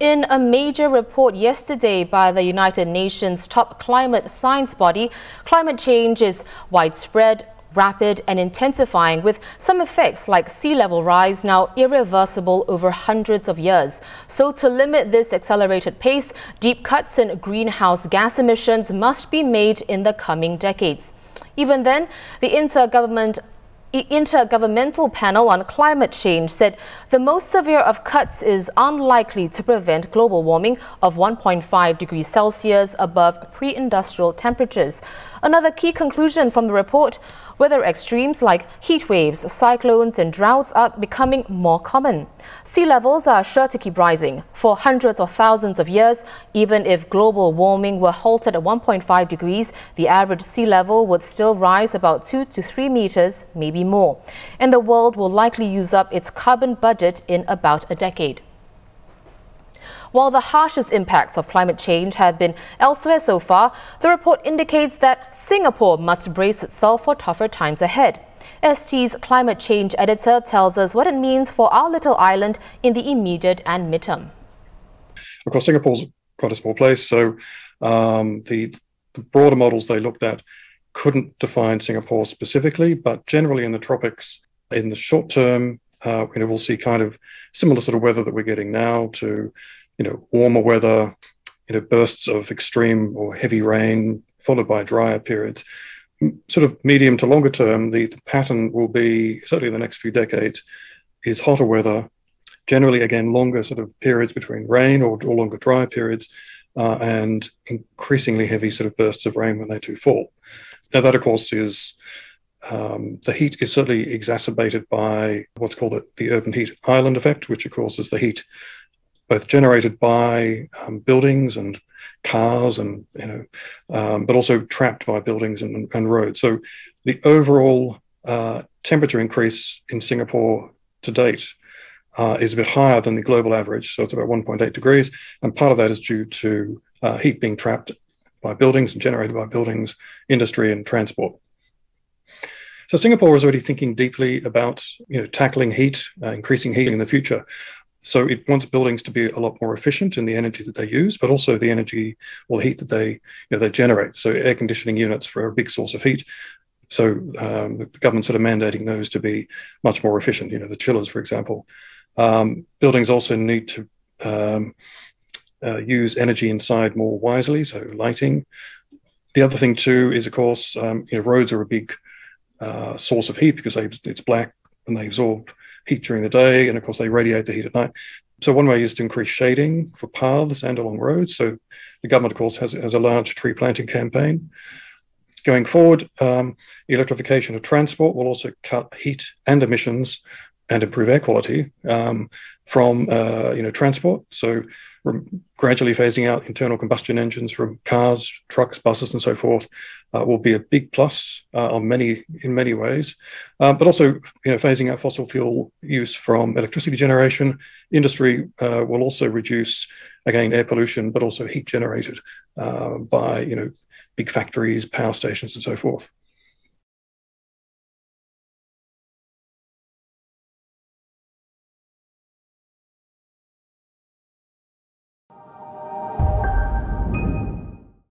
In a major report yesterday by the United Nations top climate science body, climate change is widespread, rapid and intensifying with some effects like sea level rise now irreversible over hundreds of years. So to limit this accelerated pace, deep cuts in greenhouse gas emissions must be made in the coming decades. Even then, the intergovernment Intergovernmental Panel on Climate Change said the most severe of cuts is unlikely to prevent global warming of 1.5 degrees Celsius above pre-industrial temperatures. Another key conclusion from the report Weather extremes like heat waves, cyclones and droughts are becoming more common. Sea levels are sure to keep rising for hundreds or thousands of years. Even if global warming were halted at 1.5 degrees, the average sea level would still rise about 2 to 3 meters, maybe more. And the world will likely use up its carbon budget in about a decade. While the harshest impacts of climate change have been elsewhere so far, the report indicates that Singapore must brace itself for tougher times ahead. ST's climate change editor tells us what it means for our little island in the immediate and midterm. Of course, Singapore's quite a small place, so um, the, the broader models they looked at couldn't define Singapore specifically, but generally in the tropics, in the short term, uh, you know, we'll see kind of similar sort of weather that we're getting now to you know, warmer weather, you know, bursts of extreme or heavy rain, followed by drier periods. Sort of medium to longer term, the, the pattern will be certainly in the next few decades is hotter weather, generally again longer sort of periods between rain or, or longer dry periods, uh, and increasingly heavy sort of bursts of rain when they do fall. Now that of course is um, the heat is certainly exacerbated by what's called the, the urban heat island effect, which of course is the heat both generated by um, buildings and cars and you know um, but also trapped by buildings and, and roads. So the overall uh, temperature increase in singapore to date uh, is a bit higher than the global average so it's about 1.8 degrees. And part of that is due to uh, heat being trapped by buildings and generated by buildings industry and transport. So Singapore is already thinking deeply about you know, tackling heat, uh, increasing heat in the future. So it wants buildings to be a lot more efficient in the energy that they use, but also the energy or heat that they you know, they generate. So air conditioning units for a big source of heat. So um, the government sort of mandating those to be much more efficient. You know, the chillers, for example. Um, buildings also need to um, uh, use energy inside more wisely, so lighting. The other thing too is, of course, um, you know, roads are a big uh, source of heat because they, it's black and they absorb heat during the day, and of course they radiate the heat at night. So one way is to increase shading for paths and along roads. So the government, of course, has, has a large tree planting campaign. Going forward, um, electrification of transport will also cut heat and emissions and improve air quality um, from uh, you know transport. So gradually phasing out internal combustion engines from cars, trucks, buses, and so forth uh, will be a big plus uh, on many in many ways. Uh, but also, you know, phasing out fossil fuel use from electricity generation, industry uh, will also reduce again air pollution, but also heat generated uh, by you know big factories, power stations, and so forth.